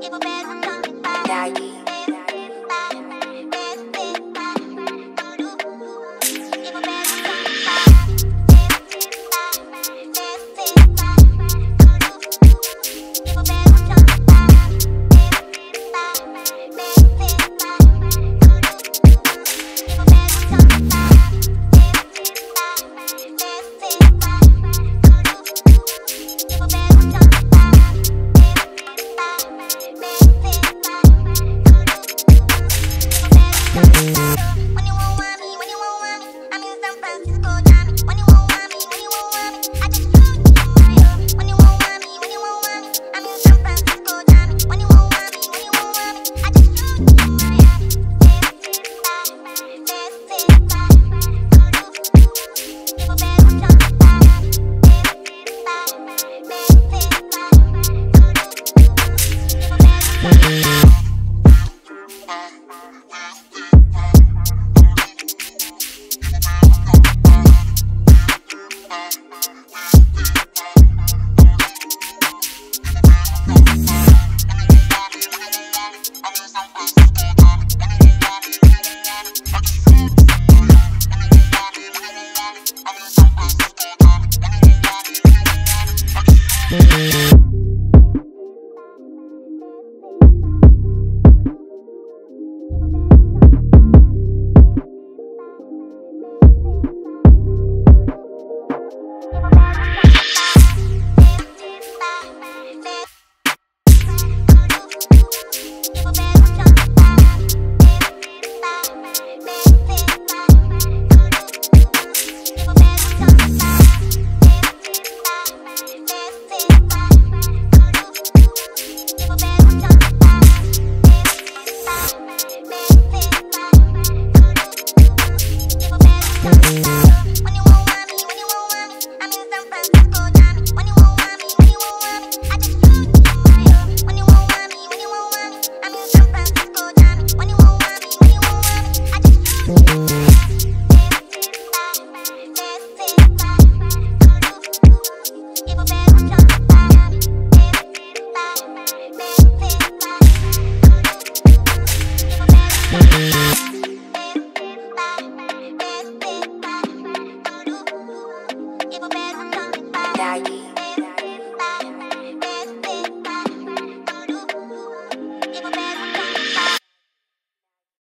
Daddy. little bit.